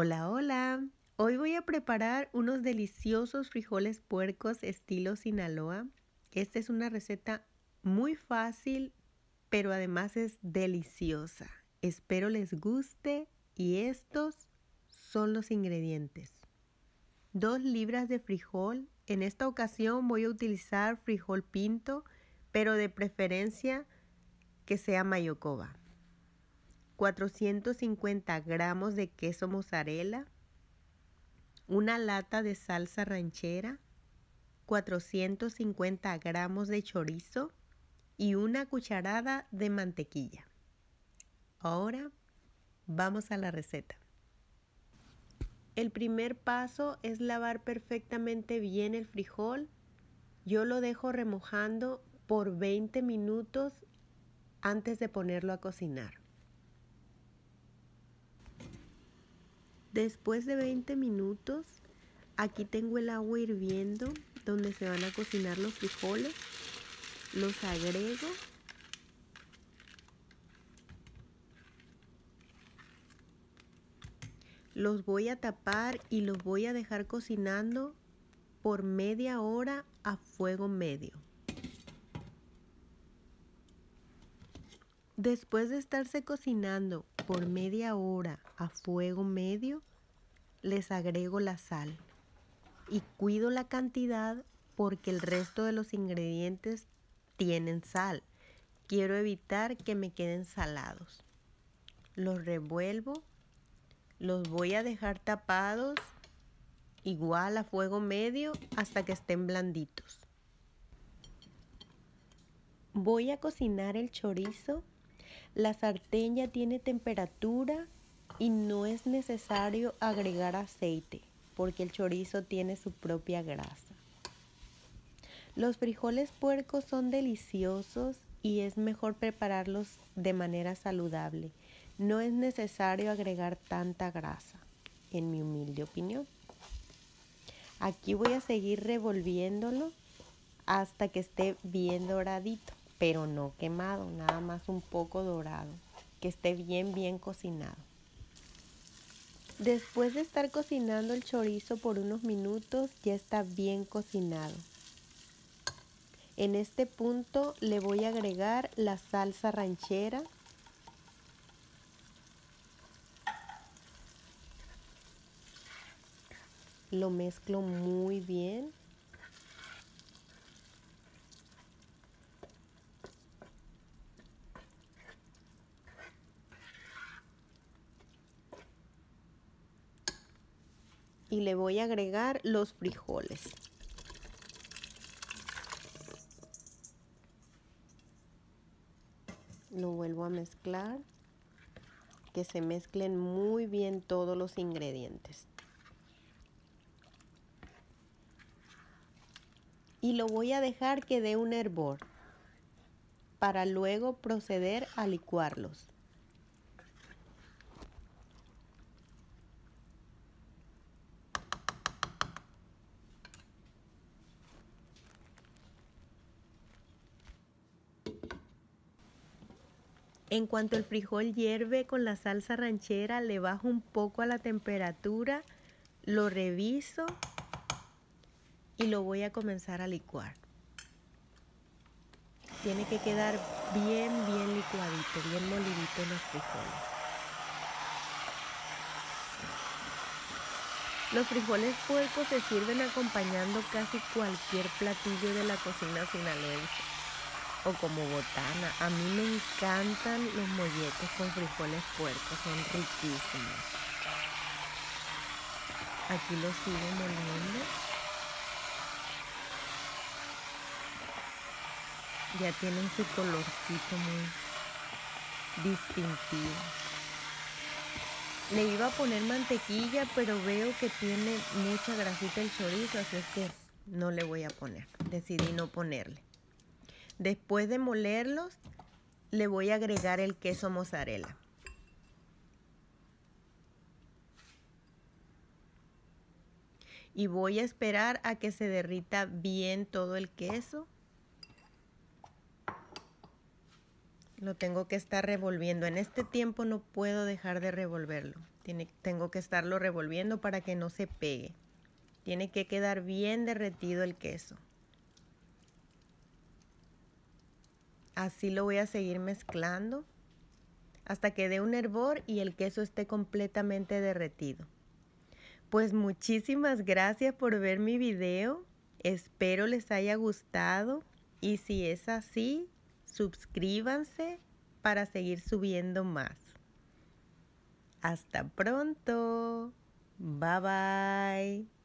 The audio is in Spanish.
Hola, hola. Hoy voy a preparar unos deliciosos frijoles puercos estilo Sinaloa. Esta es una receta muy fácil, pero además es deliciosa. Espero les guste y estos son los ingredientes. Dos libras de frijol. En esta ocasión voy a utilizar frijol pinto, pero de preferencia que sea mayocoba. 450 gramos de queso mozzarella, una lata de salsa ranchera, 450 gramos de chorizo y una cucharada de mantequilla. Ahora vamos a la receta. El primer paso es lavar perfectamente bien el frijol. Yo lo dejo remojando por 20 minutos antes de ponerlo a cocinar. Después de 20 minutos, aquí tengo el agua hirviendo donde se van a cocinar los frijoles. Los agrego. Los voy a tapar y los voy a dejar cocinando por media hora a fuego medio. Después de estarse cocinando por media hora a fuego medio, les agrego la sal y cuido la cantidad porque el resto de los ingredientes tienen sal. Quiero evitar que me queden salados. Los revuelvo, los voy a dejar tapados igual a fuego medio hasta que estén blanditos. Voy a cocinar el chorizo la sartén ya tiene temperatura y no es necesario agregar aceite porque el chorizo tiene su propia grasa. Los frijoles puercos son deliciosos y es mejor prepararlos de manera saludable. No es necesario agregar tanta grasa, en mi humilde opinión. Aquí voy a seguir revolviéndolo hasta que esté bien doradito pero no quemado, nada más un poco dorado, que esté bien, bien cocinado. Después de estar cocinando el chorizo por unos minutos, ya está bien cocinado. En este punto le voy a agregar la salsa ranchera. Lo mezclo muy bien. y le voy a agregar los frijoles. Lo vuelvo a mezclar, que se mezclen muy bien todos los ingredientes. Y lo voy a dejar que dé un hervor para luego proceder a licuarlos. En cuanto el frijol hierve con la salsa ranchera, le bajo un poco a la temperatura, lo reviso y lo voy a comenzar a licuar. Tiene que quedar bien, bien licuadito, bien molidito los frijoles. Los frijoles puercos se sirven acompañando casi cualquier platillo de la cocina sinaloense o como botana. A mí me encantan los molletes con frijoles puercos, son riquísimos. Aquí los sigo moliendo. ya tienen su colorcito muy distintivo. Le iba a poner mantequilla, pero veo que tiene mucha grasita el chorizo, así es que no le voy a poner. Decidí no ponerle. Después de molerlos, le voy a agregar el queso mozzarella. Y voy a esperar a que se derrita bien todo el queso Lo tengo que estar revolviendo. En este tiempo no puedo dejar de revolverlo. tengo que estarlo revolviendo para que no se pegue. Tiene que quedar bien derretido el queso. Así lo voy a seguir mezclando hasta que dé un hervor y el queso esté completamente derretido. Pues muchísimas gracias por ver mi video. Espero les haya gustado y si es así, suscríbanse para seguir subiendo más. Hasta pronto. Bye bye.